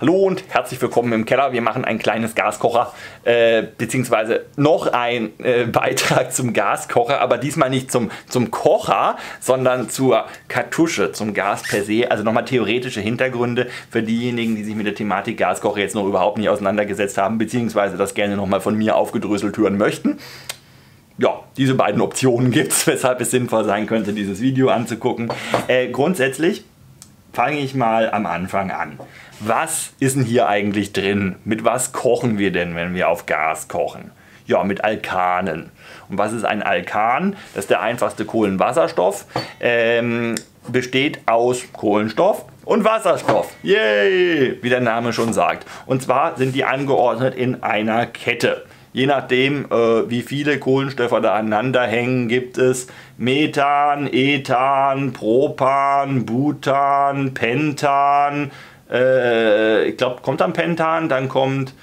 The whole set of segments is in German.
Hallo und herzlich willkommen im Keller. Wir machen ein kleines Gaskocher, äh, beziehungsweise noch ein äh, Beitrag zum Gaskocher, aber diesmal nicht zum, zum Kocher, sondern zur Kartusche, zum Gas per se. Also nochmal theoretische Hintergründe für diejenigen, die sich mit der Thematik Gaskocher jetzt noch überhaupt nicht auseinandergesetzt haben, beziehungsweise das gerne nochmal von mir aufgedröselt hören möchten ja, diese beiden Optionen gibt es, weshalb es sinnvoll sein könnte, dieses Video anzugucken. Äh, grundsätzlich fange ich mal am Anfang an. Was ist denn hier eigentlich drin? Mit was kochen wir denn, wenn wir auf Gas kochen? Ja, mit Alkanen. Und was ist ein Alkan? Das ist der einfachste Kohlenwasserstoff. Ähm, besteht aus Kohlenstoff und Wasserstoff. Yay! Wie der Name schon sagt. Und zwar sind die angeordnet in einer Kette. Je nachdem, äh, wie viele Kohlenstoffe da aneinander hängen, gibt es Methan, Ethan, Propan, Butan, Pentan. Äh, ich glaube, kommt dann Pentan, dann kommt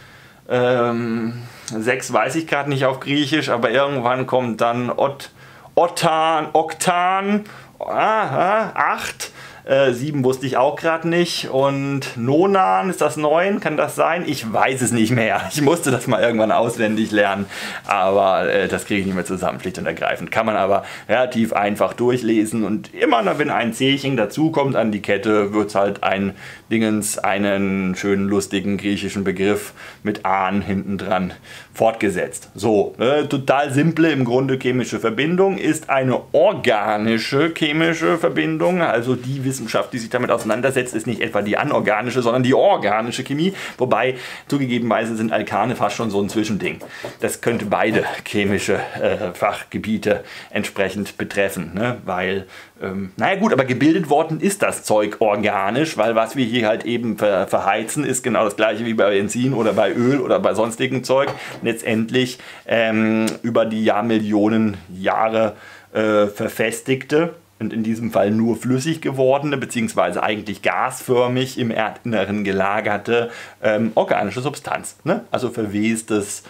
ähm, 6 weiß ich gerade nicht auf Griechisch, aber irgendwann kommt dann Ot, Otan, Oktan, ah, 8 äh, sieben wusste ich auch gerade nicht. Und Nonan, ist das neun? Kann das sein? Ich weiß es nicht mehr. Ich musste das mal irgendwann auswendig lernen. Aber äh, das kriege ich nicht mehr zusammen, schlicht und ergreifend. Kann man aber relativ einfach durchlesen. Und immer, wenn ein Zehchen dazukommt an die Kette, wird es halt ein Dingens, einen schönen, lustigen griechischen Begriff mit Ahn hinten dran fortgesetzt. So, äh, total simple im Grunde chemische Verbindung ist eine organische chemische Verbindung, also die Wissenschaft, die sich damit auseinandersetzt, ist nicht etwa die anorganische, sondern die organische Chemie, wobei zugegebenweise sind Alkane fast schon so ein Zwischending. Das könnte beide chemische äh, Fachgebiete entsprechend betreffen, ne? weil ähm, naja gut, aber gebildet worden ist das Zeug organisch, weil was wir hier halt eben ver verheizen, ist genau das gleiche wie bei Benzin oder bei Öl oder bei sonstigem Zeug. Letztendlich ähm, über die Jahrmillionen Jahre äh, verfestigte und in diesem Fall nur flüssig gewordene, beziehungsweise eigentlich gasförmig im Erdinneren gelagerte ähm, organische Substanz. Ne? Also verwestes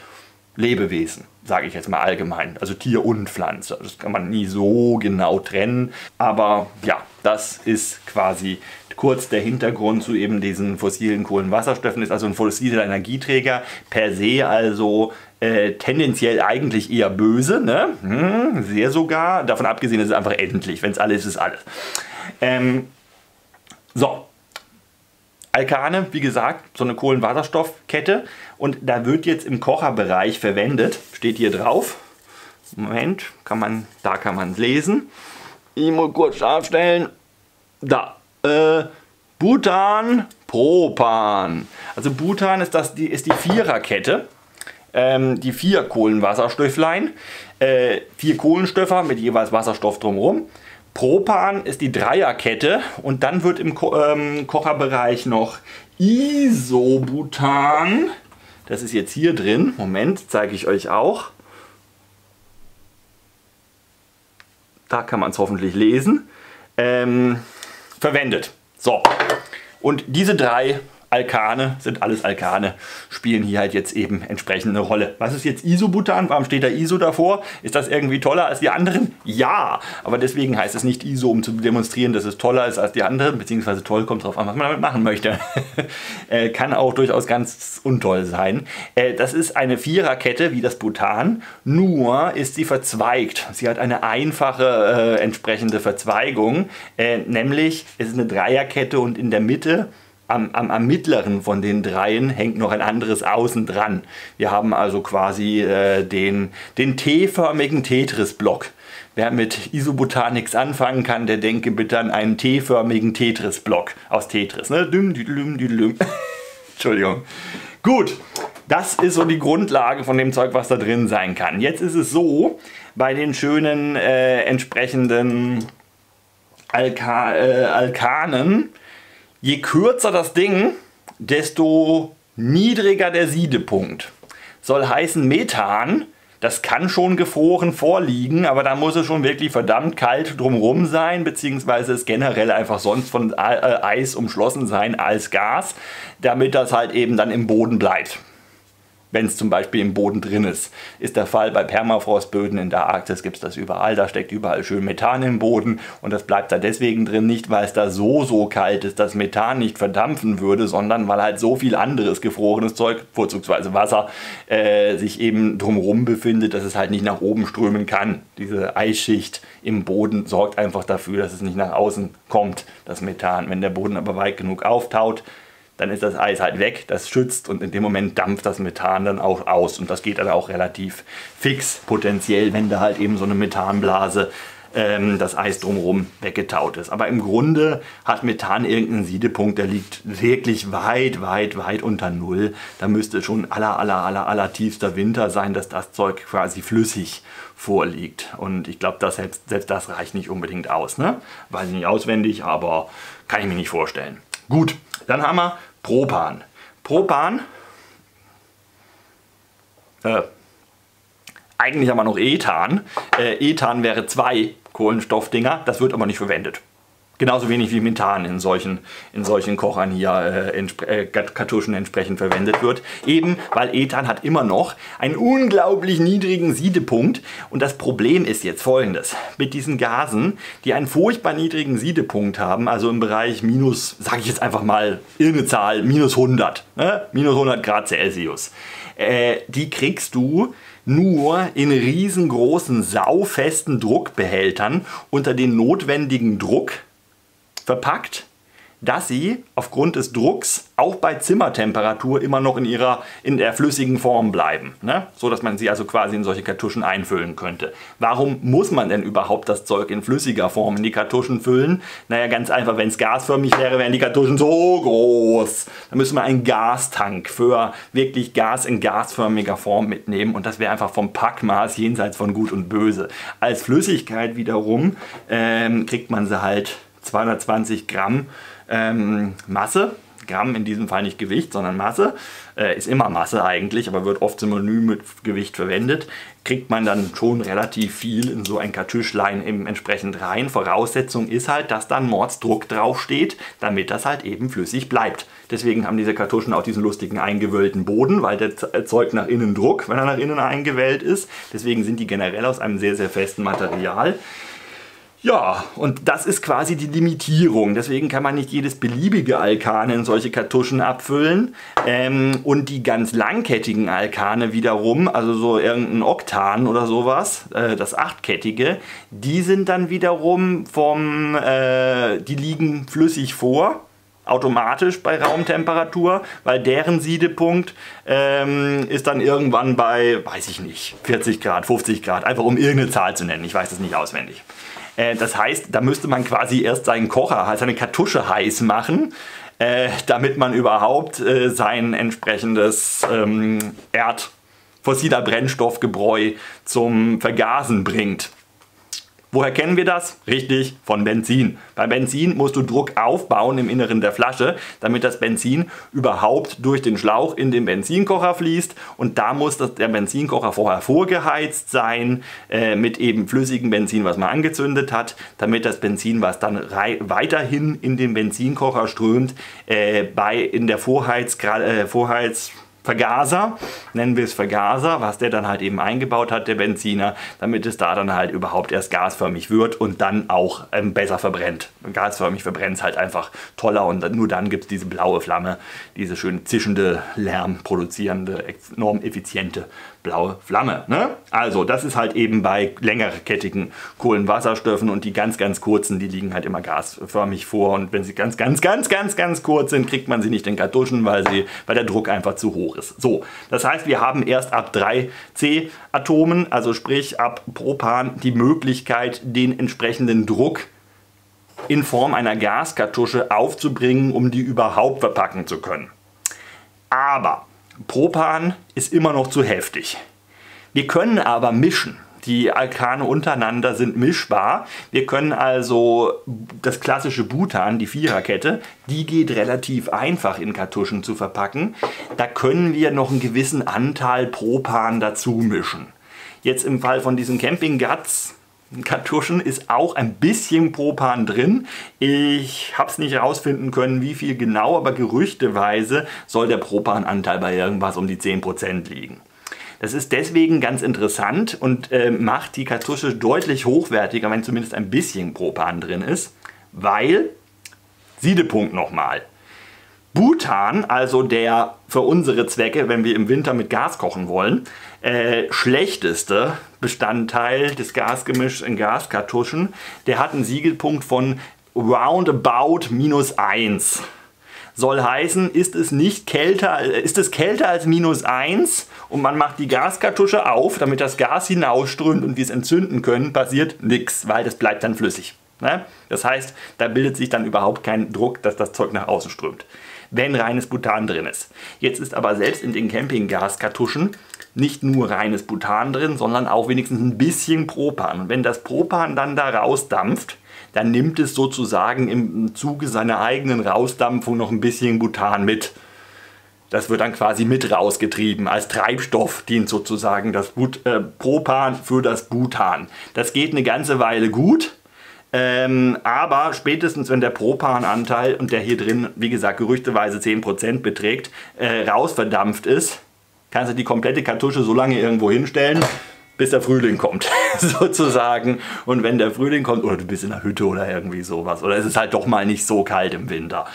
Lebewesen, sage ich jetzt mal allgemein. Also Tier und Pflanze. Das kann man nie so genau trennen. Aber ja, das ist quasi kurz der Hintergrund zu eben diesen fossilen Kohlenwasserstoffen. Ist also ein fossiler Energieträger per se also äh, tendenziell eigentlich eher böse. Ne? Hm, sehr sogar. Davon abgesehen ist es einfach endlich. Wenn es alles ist, ist alles. Ähm, so, Alkane, wie gesagt, so eine Kohlenwasserstoffkette. Und da wird jetzt im Kocherbereich verwendet, steht hier drauf. Moment, kann man, da kann man es lesen. Ich muss kurz scharf. Da. Äh, Butan, Propan. Also Butan ist, das, die, ist die Viererkette. Ähm, die vier Kohlenwasserstofflein. Äh, vier Kohlenstoffe mit jeweils Wasserstoff drumherum. Propan ist die Dreierkette und dann wird im Ko ähm, Kocherbereich noch Isobutan, das ist jetzt hier drin, Moment, zeige ich euch auch. Da kann man es hoffentlich lesen. Ähm, verwendet. So, und diese drei Alkane, sind alles Alkane, spielen hier halt jetzt eben entsprechend eine Rolle. Was ist jetzt Isobutan? Warum steht da Iso davor? Ist das irgendwie toller als die anderen? Ja, aber deswegen heißt es nicht Iso, um zu demonstrieren, dass es toller ist als die anderen, beziehungsweise toll kommt drauf an, was man damit machen möchte. äh, kann auch durchaus ganz untoll sein. Äh, das ist eine Viererkette wie das Butan, nur ist sie verzweigt. Sie hat eine einfache äh, entsprechende Verzweigung, äh, nämlich es ist eine Dreierkette und in der Mitte am, am, am, mittleren von den dreien hängt noch ein anderes außen dran. Wir haben also quasi äh, den, den T-förmigen Tetris-Block. Wer mit Isobutan anfangen kann, der denke bitte an einen T-förmigen Tetris-Block aus Tetris. Ne? Düm, düm, düm, Entschuldigung. Gut, das ist so die Grundlage von dem Zeug, was da drin sein kann. Jetzt ist es so, bei den schönen äh, entsprechenden Alka äh, Alkanen, Je kürzer das Ding, desto niedriger der Siedepunkt. Soll heißen Methan, das kann schon gefroren vorliegen, aber da muss es schon wirklich verdammt kalt drumherum sein, beziehungsweise es generell einfach sonst von äh, Eis umschlossen sein als Gas, damit das halt eben dann im Boden bleibt. Wenn es zum Beispiel im Boden drin ist. Ist der Fall bei Permafrostböden in der Arktis, gibt es das überall, da steckt überall schön Methan im Boden und das bleibt da deswegen drin, nicht weil es da so, so kalt ist, dass Methan nicht verdampfen würde, sondern weil halt so viel anderes gefrorenes Zeug, vorzugsweise Wasser, äh, sich eben drumherum befindet, dass es halt nicht nach oben strömen kann. Diese Eisschicht im Boden sorgt einfach dafür, dass es nicht nach außen kommt, das Methan. Wenn der Boden aber weit genug auftaut, dann ist das Eis halt weg, das schützt und in dem Moment dampft das Methan dann auch aus und das geht dann auch relativ fix potenziell, wenn da halt eben so eine Methanblase ähm, das Eis drumherum weggetaut ist. Aber im Grunde hat Methan irgendeinen Siedepunkt, der liegt wirklich weit, weit, weit unter Null. Da müsste schon aller, aller, aller, aller tiefster Winter sein, dass das Zeug quasi flüssig vorliegt. Und ich glaube, selbst, selbst das reicht nicht unbedingt aus. Ne? Weiß ich nicht auswendig, aber kann ich mir nicht vorstellen. Gut, dann haben wir Propan. Propan, äh, eigentlich haben wir noch Ethan. Äh, Ethan wäre zwei Kohlenstoffdinger, das wird aber nicht verwendet. Genauso wenig wie Methan in solchen, in solchen Kochern hier äh, äh, Kartuschen entsprechend verwendet wird. Eben, weil Ethan hat immer noch einen unglaublich niedrigen Siedepunkt. Und das Problem ist jetzt folgendes. Mit diesen Gasen, die einen furchtbar niedrigen Siedepunkt haben, also im Bereich minus, sage ich jetzt einfach mal, irgendeine Zahl, minus 100, ne? minus 100 Grad Celsius, äh, die kriegst du nur in riesengroßen, saufesten Druckbehältern unter den notwendigen Druck verpackt, dass sie aufgrund des Drucks auch bei Zimmertemperatur immer noch in ihrer in der flüssigen Form bleiben, ne? so dass man sie also quasi in solche Kartuschen einfüllen könnte. Warum muss man denn überhaupt das Zeug in flüssiger Form in die Kartuschen füllen? Naja, ganz einfach, wenn es gasförmig wäre, wären die Kartuschen so groß. Da müssen wir einen Gastank für wirklich Gas in gasförmiger Form mitnehmen und das wäre einfach vom Packmaß jenseits von Gut und Böse. Als Flüssigkeit wiederum ähm, kriegt man sie halt 220 Gramm ähm, Masse. Gramm in diesem Fall nicht Gewicht, sondern Masse. Äh, ist immer Masse eigentlich, aber wird oft synonym mit Gewicht verwendet. Kriegt man dann schon relativ viel in so ein Kartüschlein eben entsprechend rein. Voraussetzung ist halt, dass dann Mordsdruck draufsteht, damit das halt eben flüssig bleibt. Deswegen haben diese Kartuschen auch diesen lustigen eingewöllten Boden, weil der erzeugt nach innen Druck, wenn er nach innen eingewellt ist. Deswegen sind die generell aus einem sehr, sehr festen Material. Ja, und das ist quasi die Limitierung. Deswegen kann man nicht jedes beliebige Alkan in solche Kartuschen abfüllen. Ähm, und die ganz langkettigen Alkane wiederum, also so irgendein Oktan oder sowas, äh, das achtkettige, die sind dann wiederum vom, äh, die liegen flüssig vor automatisch bei Raumtemperatur, weil deren Siedepunkt ähm, ist dann irgendwann bei, weiß ich nicht, 40 Grad, 50 Grad, einfach um irgendeine Zahl zu nennen, ich weiß das nicht auswendig. Äh, das heißt, da müsste man quasi erst seinen Kocher, seine Kartusche heiß machen, äh, damit man überhaupt äh, sein entsprechendes ähm, Erd fossiler Brennstoffgebräu zum Vergasen bringt. Woher kennen wir das? Richtig, von Benzin. Bei Benzin musst du Druck aufbauen im Inneren der Flasche, damit das Benzin überhaupt durch den Schlauch in den Benzinkocher fließt. Und da muss das, der Benzinkocher vorher vorgeheizt sein äh, mit eben flüssigem Benzin, was man angezündet hat, damit das Benzin, was dann weiterhin in den Benzinkocher strömt, äh, bei in der Vorheiz, äh, Vorheiz Vergaser, nennen wir es Vergaser, was der dann halt eben eingebaut hat, der Benziner, damit es da dann halt überhaupt erst gasförmig wird und dann auch ähm, besser verbrennt. Gasförmig verbrennt es halt einfach toller und nur dann gibt es diese blaue Flamme, diese schön zischende, lärmproduzierende, enorm effiziente blaue Flamme. Ne? Also das ist halt eben bei längerkettigen Kohlenwasserstoffen und die ganz, ganz kurzen, die liegen halt immer gasförmig vor und wenn sie ganz, ganz, ganz, ganz, ganz kurz sind, kriegt man sie nicht in Kartuschen, weil, sie, weil der Druck einfach zu hoch ist. So, das heißt, wir haben erst ab 3C-Atomen, also sprich ab Propan, die Möglichkeit, den entsprechenden Druck in Form einer Gaskartusche aufzubringen, um die überhaupt verpacken zu können. Aber Propan ist immer noch zu heftig. Wir können aber mischen. Die Alkane untereinander sind mischbar. Wir können also das klassische Butan, die Viererkette, die geht relativ einfach in Kartuschen zu verpacken. Da können wir noch einen gewissen Anteil Propan dazu mischen. Jetzt im Fall von diesen Camping Guts Kartuschen ist auch ein bisschen Propan drin. Ich habe es nicht herausfinden können, wie viel genau, aber gerüchteweise soll der Propananteil bei irgendwas um die 10% liegen. Das ist deswegen ganz interessant und äh, macht die Kartusche deutlich hochwertiger, wenn zumindest ein bisschen Propan drin ist, weil, Siedepunkt nochmal, Butan, also der für unsere Zwecke, wenn wir im Winter mit Gas kochen wollen, äh, schlechteste Bestandteil des Gasgemischs in Gaskartuschen, der hat einen Siegelpunkt von roundabout minus 1. Soll heißen, ist es nicht kälter, ist es kälter als minus 1 und man macht die Gaskartusche auf, damit das Gas hinausströmt und wir es entzünden können, passiert nichts, weil das bleibt dann flüssig. Ne? Das heißt, da bildet sich dann überhaupt kein Druck, dass das Zeug nach außen strömt wenn reines Butan drin ist. Jetzt ist aber selbst in den Campinggaskartuschen nicht nur reines Butan drin, sondern auch wenigstens ein bisschen Propan. Und wenn das Propan dann da rausdampft, dann nimmt es sozusagen im Zuge seiner eigenen Rausdampfung noch ein bisschen Butan mit. Das wird dann quasi mit rausgetrieben. Als Treibstoff dient sozusagen das But äh, Propan für das Butan. Das geht eine ganze Weile gut. Ähm, aber spätestens, wenn der Propananteil und der hier drin, wie gesagt, gerüchteweise 10% beträgt, äh, rausverdampft ist, kannst du die komplette Kartusche so lange irgendwo hinstellen, bis der Frühling kommt, sozusagen. Und wenn der Frühling kommt, oder du bist in der Hütte oder irgendwie sowas, oder es ist halt doch mal nicht so kalt im Winter,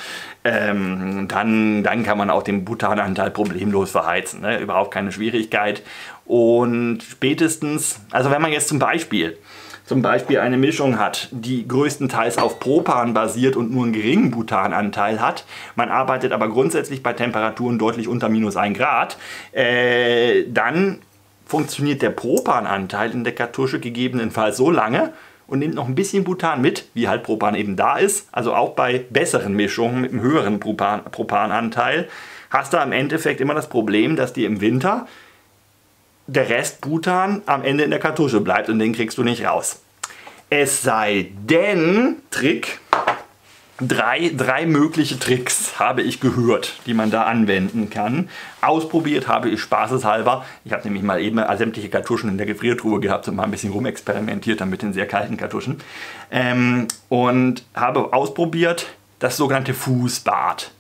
ähm, dann, dann kann man auch den Butananteil problemlos verheizen. Ne? Überhaupt keine Schwierigkeit. Und spätestens, also wenn man jetzt zum Beispiel zum Beispiel eine Mischung hat, die größtenteils auf Propan basiert und nur einen geringen Butananteil hat, man arbeitet aber grundsätzlich bei Temperaturen deutlich unter minus 1 Grad, äh, dann funktioniert der Propananteil in der Kartusche gegebenenfalls so lange und nimmt noch ein bisschen Butan mit, wie halt Propan eben da ist, also auch bei besseren Mischungen mit einem höheren Propan Propananteil, hast du am Endeffekt immer das Problem, dass dir im Winter der Rest Butan am Ende in der Kartusche bleibt und den kriegst du nicht raus. Es sei denn, Trick, drei, drei mögliche Tricks habe ich gehört, die man da anwenden kann. Ausprobiert habe ich spaßeshalber. Ich habe nämlich mal eben sämtliche Kartuschen in der Gefriertruhe gehabt und mal ein bisschen rumexperimentiert mit den sehr kalten Kartuschen. Ähm, und habe ausprobiert das sogenannte Fußbad.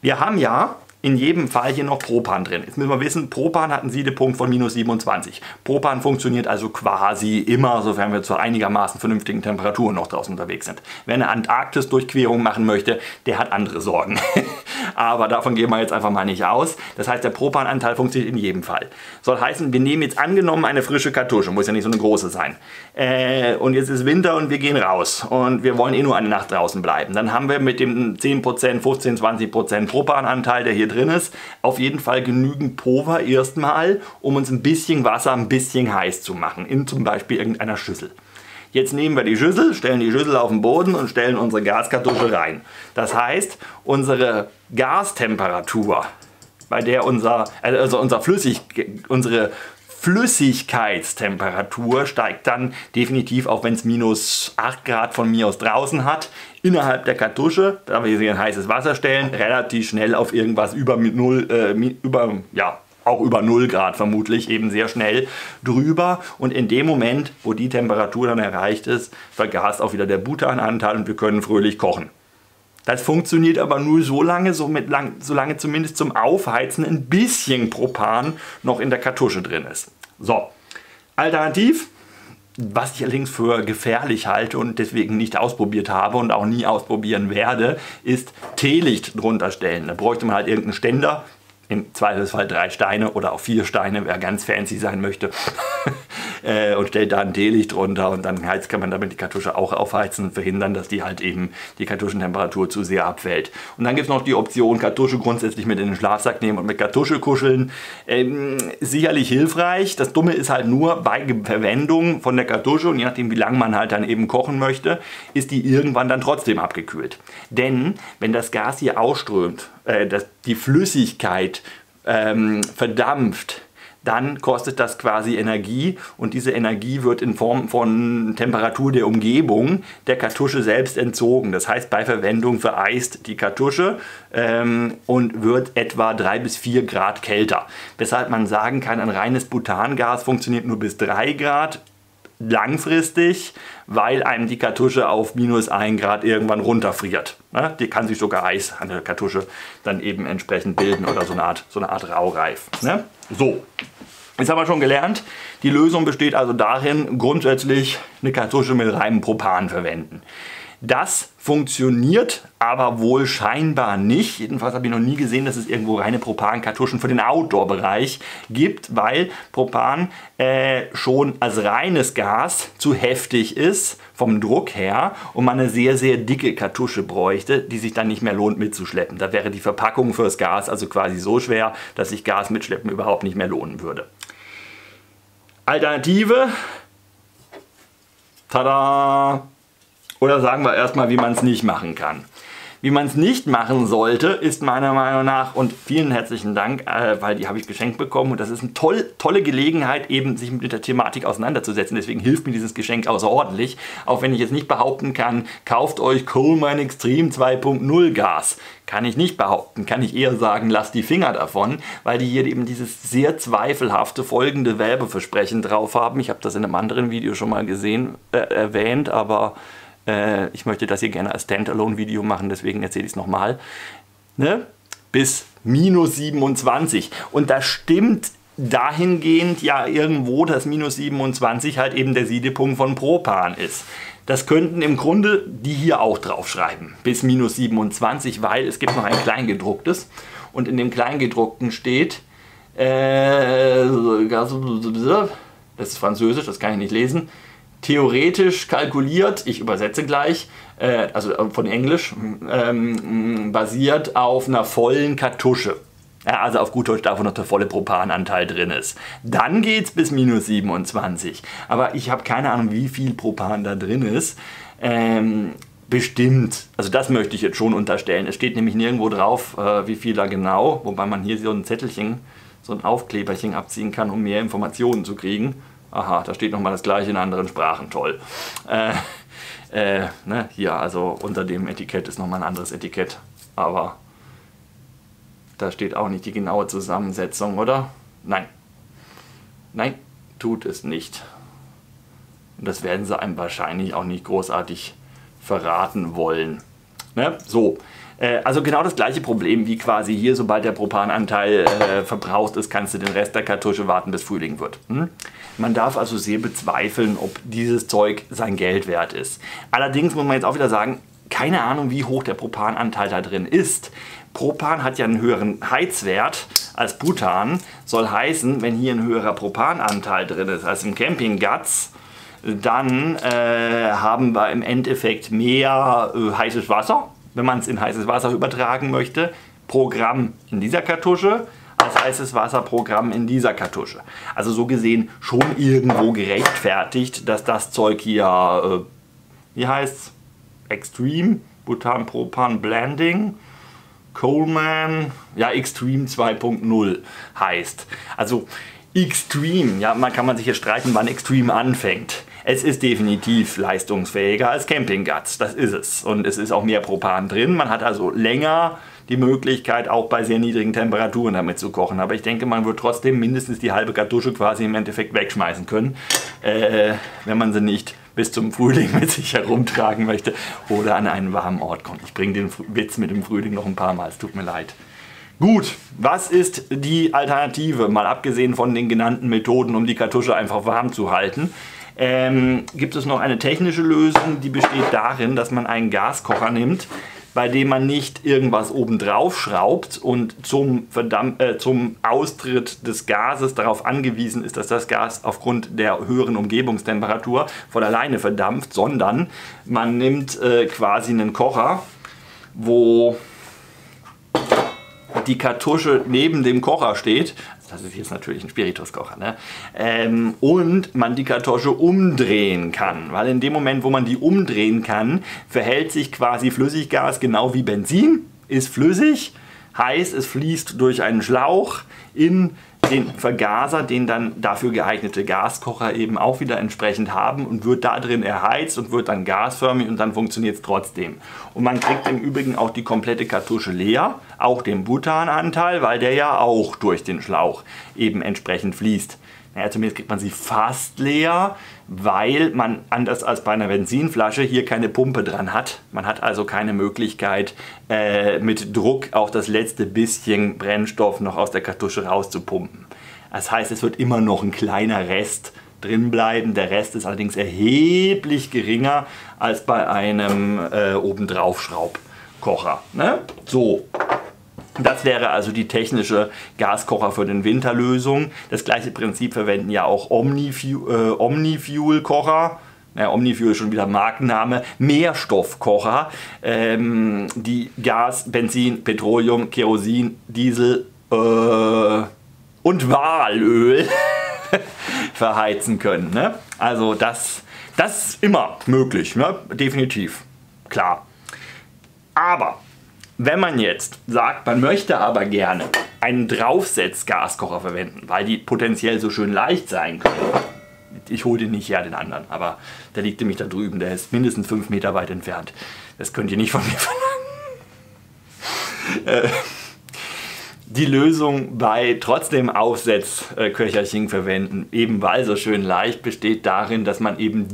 Wir haben ja in jedem Fall hier noch Propan drin. Jetzt müssen wir wissen, Propan hat einen Siedepunkt von minus 27. Propan funktioniert also quasi immer, sofern wir zu einigermaßen vernünftigen Temperaturen noch draußen unterwegs sind. Wer eine Antarktis-Durchquerung machen möchte, der hat andere Sorgen. Aber davon gehen wir jetzt einfach mal nicht aus. Das heißt, der Propananteil funktioniert in jedem Fall. Soll heißen, wir nehmen jetzt angenommen eine frische Kartusche, muss ja nicht so eine große sein. Äh, und jetzt ist Winter und wir gehen raus und wir wollen eh nur eine Nacht draußen bleiben. Dann haben wir mit dem 10%, 15, 20% Propananteil, der hier drin ist, auf jeden Fall genügend Pulver erstmal, um uns ein bisschen Wasser ein bisschen heiß zu machen, in zum Beispiel irgendeiner Schüssel. Jetzt nehmen wir die Schüssel, stellen die Schüssel auf den Boden und stellen unsere Gaskartusche rein. Das heißt, unsere Gastemperatur, bei der unser, also unser Flüssig, unsere Flüssigkeitstemperatur steigt dann definitiv, auch wenn es minus 8 Grad von mir aus draußen hat, innerhalb der Kartusche, da wir sie in heißes Wasser stellen, relativ schnell auf irgendwas über 0, äh, über, ja, auch über 0 Grad vermutlich, eben sehr schnell drüber. Und in dem Moment, wo die Temperatur dann erreicht ist, vergast auch wieder der Butananteil und wir können fröhlich kochen. Das funktioniert aber nur so lange, so mit lang, solange zumindest zum Aufheizen ein bisschen Propan noch in der Kartusche drin ist. So, alternativ, was ich allerdings für gefährlich halte und deswegen nicht ausprobiert habe und auch nie ausprobieren werde, ist Teelicht drunter stellen. Da bräuchte man halt irgendeinen Ständer, im Zweifelsfall drei Steine oder auch vier Steine, wer ganz fancy sein möchte. äh, und stellt da ein Teelicht drunter und dann heizt, kann man damit die Kartusche auch aufheizen und verhindern, dass die halt eben die Kartuschentemperatur zu sehr abfällt. Und dann gibt es noch die Option, Kartusche grundsätzlich mit in den Schlafsack nehmen und mit Kartusche kuscheln. Ähm, sicherlich hilfreich. Das Dumme ist halt nur bei Verwendung von der Kartusche und je nachdem, wie lange man halt dann eben kochen möchte, ist die irgendwann dann trotzdem abgekühlt. Denn wenn das Gas hier ausströmt, äh, dass die Flüssigkeit ähm, verdampft, dann kostet das quasi Energie und diese Energie wird in Form von Temperatur der Umgebung der Kartusche selbst entzogen. Das heißt, bei Verwendung vereist die Kartusche ähm, und wird etwa 3 bis 4 Grad kälter. Weshalb man sagen kann, ein reines Butangas funktioniert nur bis 3 Grad langfristig, weil einem die Kartusche auf minus 1 Grad irgendwann runterfriert. Ne? Die kann sich sogar Eis an der Kartusche dann eben entsprechend bilden oder so eine Art, so eine Art Raureif. Ne? So, Jetzt haben wir schon gelernt, die Lösung besteht also darin, grundsätzlich eine Kartusche mit reinem Propan verwenden. Das funktioniert aber wohl scheinbar nicht. Jedenfalls habe ich noch nie gesehen, dass es irgendwo reine Propan-Kartuschen für den Outdoor-Bereich gibt, weil Propan äh, schon als reines Gas zu heftig ist vom Druck her und man eine sehr, sehr dicke Kartusche bräuchte, die sich dann nicht mehr lohnt mitzuschleppen. Da wäre die Verpackung fürs Gas also quasi so schwer, dass sich Gas mitschleppen überhaupt nicht mehr lohnen würde. Alternative. Tada! Oder sagen wir erstmal, wie man es nicht machen kann. Wie man es nicht machen sollte, ist meiner Meinung nach, und vielen herzlichen Dank, äh, weil die habe ich geschenkt bekommen und das ist eine toll, tolle Gelegenheit, eben sich mit der Thematik auseinanderzusetzen. Deswegen hilft mir dieses Geschenk außerordentlich. Auch wenn ich jetzt nicht behaupten kann, kauft euch Coleman Extreme 2.0 Gas. Kann ich nicht behaupten, kann ich eher sagen, lasst die Finger davon, weil die hier eben dieses sehr zweifelhafte folgende Werbeversprechen drauf haben. Ich habe das in einem anderen Video schon mal gesehen, äh, erwähnt, aber äh, ich möchte das hier gerne als Standalone-Video machen, deswegen erzähle ich es nochmal. Ne? Bis minus 27. Und das stimmt dahingehend ja irgendwo, dass minus 27 halt eben der Siedepunkt von Propan ist. Das könnten im Grunde die hier auch draufschreiben, bis minus 27, weil es gibt noch ein Kleingedrucktes und in dem Kleingedruckten steht, äh, das ist Französisch, das kann ich nicht lesen, theoretisch kalkuliert, ich übersetze gleich, äh, also äh, von Englisch, ähm, basiert auf einer vollen Kartusche. Ja, also auf gut Deutsch davon noch der volle Propananteil drin ist. Dann geht es bis minus 27. Aber ich habe keine Ahnung, wie viel Propan da drin ist. Ähm, bestimmt, also das möchte ich jetzt schon unterstellen. Es steht nämlich nirgendwo drauf, äh, wie viel da genau, wobei man hier so ein Zettelchen, so ein Aufkleberchen abziehen kann, um mehr Informationen zu kriegen. Aha, da steht nochmal das gleiche in anderen Sprachen, toll. Äh, äh, ne, hier, also unter dem Etikett ist nochmal ein anderes Etikett, aber da steht auch nicht die genaue Zusammensetzung, oder? Nein. Nein, tut es nicht. Und das werden sie einem wahrscheinlich auch nicht großartig verraten wollen. Ne? So, äh, also genau das gleiche Problem wie quasi hier, sobald der Propananteil äh, verbraucht ist, kannst du den Rest der Kartusche warten, bis Frühling wird. Hm? Man darf also sehr bezweifeln, ob dieses Zeug sein Geld wert ist. Allerdings muss man jetzt auch wieder sagen, keine Ahnung, wie hoch der Propananteil da drin ist. Propan hat ja einen höheren Heizwert als Butan. Soll heißen, wenn hier ein höherer Propananteil drin ist als im Camping Guts, dann äh, haben wir im Endeffekt mehr äh, heißes Wasser, wenn man es in heißes Wasser übertragen möchte, pro Gramm in dieser Kartusche als heißes Wasserprogramm in dieser Kartusche. Also so gesehen schon irgendwo gerechtfertigt, dass das Zeug hier, äh, wie heißt's? Extreme Butan-Propan Blending Coleman, ja Extreme 2.0 heißt. Also Extreme, ja, man kann man sich hier streiten, wann Extreme anfängt. Es ist definitiv leistungsfähiger als Camping Guts, das ist es. Und es ist auch mehr Propan drin. Man hat also länger die Möglichkeit, auch bei sehr niedrigen Temperaturen damit zu kochen. Aber ich denke, man wird trotzdem mindestens die halbe Kartusche quasi im Endeffekt wegschmeißen können, äh, wenn man sie nicht bis zum Frühling mit sich herumtragen möchte oder an einen warmen Ort kommt. Ich bringe den Witz mit dem Frühling noch ein paar Mal, es tut mir leid. Gut, was ist die Alternative, mal abgesehen von den genannten Methoden, um die Kartusche einfach warm zu halten? Ähm, gibt es noch eine technische Lösung, die besteht darin, dass man einen Gaskocher nimmt, bei dem man nicht irgendwas oben drauf schraubt und zum, Verdamm äh, zum Austritt des Gases darauf angewiesen ist, dass das Gas aufgrund der höheren Umgebungstemperatur von alleine verdampft, sondern man nimmt äh, quasi einen Kocher, wo die Kartusche neben dem Kocher steht, das ist jetzt natürlich ein Spirituskocher, ne? Ähm, und man die Kartusche umdrehen kann. Weil in dem Moment, wo man die umdrehen kann, verhält sich quasi Flüssiggas genau wie Benzin, ist flüssig, heißt es fließt durch einen Schlauch in den Vergaser, den dann dafür geeignete Gaskocher eben auch wieder entsprechend haben und wird da drin erheizt und wird dann gasförmig und dann funktioniert es trotzdem. Und man kriegt im Übrigen auch die komplette Kartusche leer, auch den Butananteil, weil der ja auch durch den Schlauch eben entsprechend fließt. Naja, zumindest kriegt man sie fast leer, weil man anders als bei einer Benzinflasche hier keine Pumpe dran hat. Man hat also keine Möglichkeit, äh, mit Druck auch das letzte bisschen Brennstoff noch aus der Kartusche rauszupumpen. Das heißt, es wird immer noch ein kleiner Rest drin bleiben. Der Rest ist allerdings erheblich geringer als bei einem äh, obendrauf Schraubkocher. Ne? So, das wäre also die technische Gaskocher für den Winterlösung. Das gleiche Prinzip verwenden ja auch Omnifuel-Kocher. Äh, Omnifuel ist schon wieder Markenname. Mehrstoffkocher, ähm, die Gas, Benzin, Petroleum, Kerosin, Diesel äh, und Walöl verheizen können. Ne? Also das, das ist immer möglich, ne? definitiv, klar. Aber wenn man jetzt sagt, man möchte aber gerne einen Draufsetz-Gaskocher verwenden, weil die potenziell so schön leicht sein können. Ich hole den nicht her, den anderen, aber der liegt nämlich da drüben, der ist mindestens 5 Meter weit entfernt. Das könnt ihr nicht von mir verlangen. äh, die Lösung bei trotzdem Aufsetzköcherchen verwenden, eben weil so schön leicht, besteht darin, dass man eben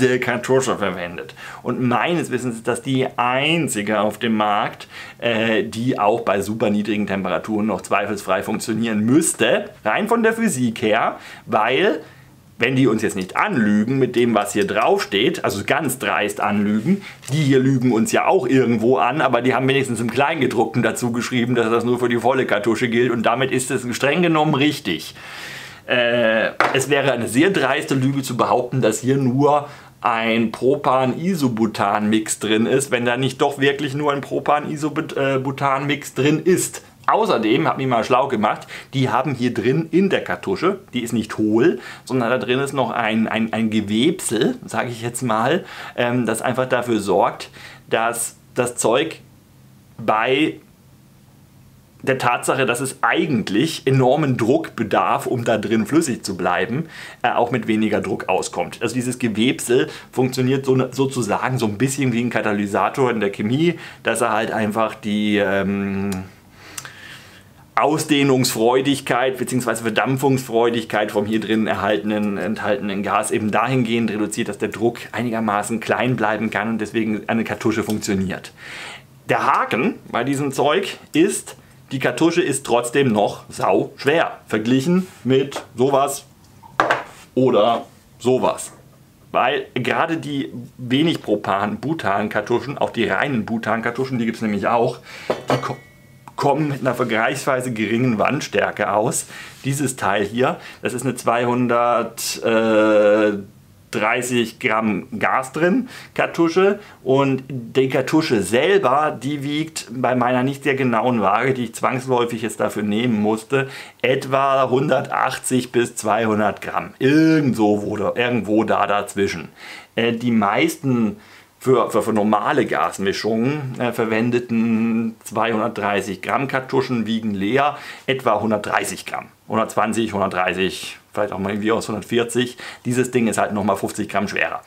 diese Kartusche verwendet. Und meines Wissens ist das die einzige auf dem Markt, äh, die auch bei super niedrigen Temperaturen noch zweifelsfrei funktionieren müsste, rein von der Physik her, weil wenn die uns jetzt nicht anlügen mit dem, was hier drauf steht, also ganz dreist anlügen, die hier lügen uns ja auch irgendwo an, aber die haben wenigstens im Kleingedruckten dazu geschrieben, dass das nur für die volle Kartusche gilt und damit ist es streng genommen richtig. Äh, es wäre eine sehr dreiste Lüge zu behaupten, dass hier nur ein Propan-Isobutan-Mix drin ist, wenn da nicht doch wirklich nur ein Propan-Isobutan-Mix drin ist. Außerdem, habe ich mal schlau gemacht, die haben hier drin in der Kartusche, die ist nicht hohl, sondern da drin ist noch ein, ein, ein Gewebsel, sage ich jetzt mal, ähm, das einfach dafür sorgt, dass das Zeug bei der Tatsache, dass es eigentlich enormen Druck bedarf, um da drin flüssig zu bleiben, äh, auch mit weniger Druck auskommt. Also dieses Gewebsel funktioniert so, sozusagen so ein bisschen wie ein Katalysator in der Chemie, dass er halt einfach die... Ähm, Ausdehnungsfreudigkeit bzw. Verdampfungsfreudigkeit vom hier drin erhaltenen, enthaltenen Gas eben dahingehend reduziert, dass der Druck einigermaßen klein bleiben kann und deswegen eine Kartusche funktioniert. Der Haken bei diesem Zeug ist, die Kartusche ist trotzdem noch sau schwer verglichen mit sowas oder sowas. Weil gerade die wenig Propan-Butan-Kartuschen, auch die reinen Butan-Kartuschen, die gibt es nämlich auch, die kommen mit einer vergleichsweise geringen Wandstärke aus. Dieses Teil hier, das ist eine 230 Gramm Gas drin, Kartusche. Und die Kartusche selber, die wiegt bei meiner nicht sehr genauen Waage, die ich zwangsläufig jetzt dafür nehmen musste, etwa 180 bis 200 Gramm. Irgendwo, wo, irgendwo da dazwischen. Äh, die meisten für, für, für normale Gasmischungen äh, verwendeten 230 Gramm Kartuschen wiegen leer etwa 130 Gramm. 120, 130, vielleicht auch mal irgendwie aus 140. Dieses Ding ist halt nochmal 50 Gramm schwerer.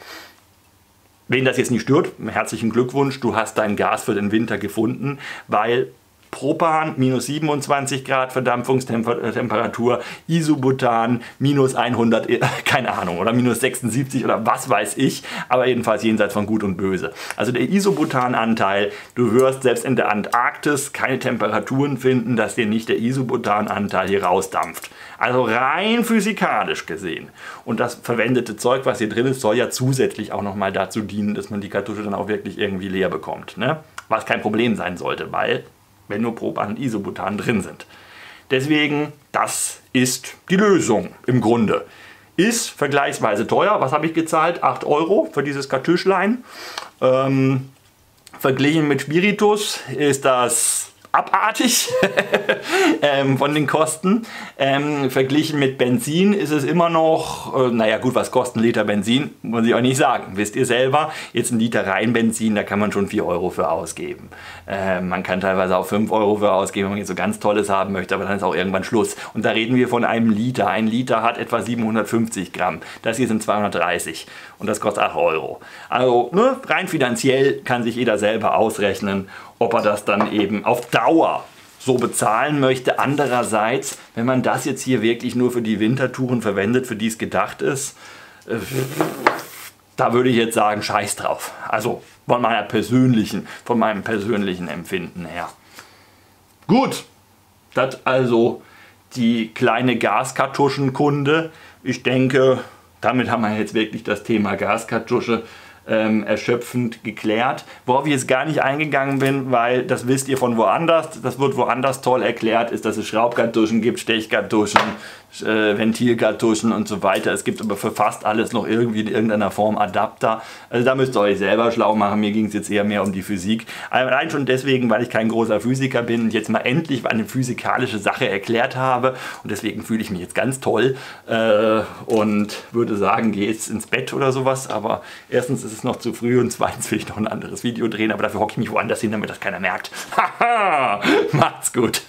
Wen das jetzt nicht stört, herzlichen Glückwunsch, du hast dein Gas für den Winter gefunden, weil Propan minus 27 Grad Verdampfungstemperatur, Isobutan minus 100, äh, keine Ahnung, oder minus 76 oder was weiß ich, aber jedenfalls jenseits von Gut und Böse. Also der Isobutananteil, du wirst selbst in der Antarktis keine Temperaturen finden, dass dir nicht der Isobutananteil hier rausdampft. Also rein physikalisch gesehen. Und das verwendete Zeug, was hier drin ist, soll ja zusätzlich auch nochmal dazu dienen, dass man die Kartusche dann auch wirklich irgendwie leer bekommt. Ne? Was kein Problem sein sollte, weil wenn nur Propan und Isobutan drin sind. Deswegen, das ist die Lösung im Grunde. Ist vergleichsweise teuer. Was habe ich gezahlt? 8 Euro für dieses Kartüschlein. Ähm, verglichen mit Spiritus ist das abartig ähm, von den Kosten. Ähm, verglichen mit Benzin ist es immer noch, äh, naja gut, was kostet ein Liter Benzin, muss ich auch nicht sagen. Wisst ihr selber, jetzt ein Liter Reinbenzin, da kann man schon 4 Euro für ausgeben. Äh, man kann teilweise auch 5 Euro für ausgeben, wenn man jetzt so ganz Tolles haben möchte, aber dann ist auch irgendwann Schluss. Und da reden wir von einem Liter. Ein Liter hat etwa 750 Gramm. Das hier sind 230 und das kostet 8 Euro. Also ne, rein finanziell kann sich jeder selber ausrechnen ob er das dann eben auf Dauer so bezahlen möchte. Andererseits, wenn man das jetzt hier wirklich nur für die Wintertouren verwendet, für die es gedacht ist, äh, da würde ich jetzt sagen, scheiß drauf. Also von meiner persönlichen, von meinem persönlichen Empfinden her. Gut, das also die kleine Gaskartuschenkunde. Ich denke, damit haben wir jetzt wirklich das Thema Gaskartusche ähm, erschöpfend geklärt. Worauf ich jetzt gar nicht eingegangen bin, weil das wisst ihr von woanders, das wird woanders toll erklärt, ist, dass es Schraubkartuschen gibt, Stechkartuschen, äh, Ventilkartuschen und so weiter. Es gibt aber für fast alles noch irgendwie in irgendeiner Form Adapter. Also da müsst ihr euch selber schlau machen. Mir ging es jetzt eher mehr um die Physik. Allein schon deswegen, weil ich kein großer Physiker bin und jetzt mal endlich eine physikalische Sache erklärt habe. Und deswegen fühle ich mich jetzt ganz toll äh, und würde sagen, gehe jetzt ins Bett oder sowas. Aber erstens ist es noch zu früh und zweitens will ich noch ein anderes Video drehen. Aber dafür hocke ich mich woanders hin, damit das keiner merkt. Haha, macht's gut.